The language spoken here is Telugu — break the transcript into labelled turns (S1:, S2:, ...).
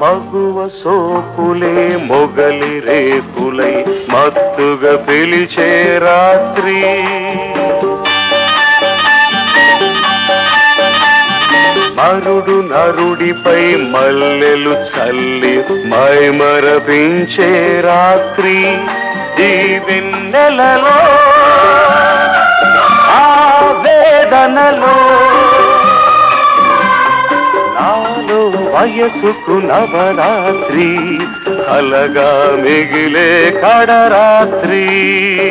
S1: మగువ సోపులే మొగలి రేపులై మత్తుగా పిలిచే రాత్రి. మరుడు నరుడిపై మల్లెలు చల్లి మైమరపించే రాత్రి. ఈ ఆ వేదనలో वयसुकुनवरात्रि अलग मिगिले कडरात्रि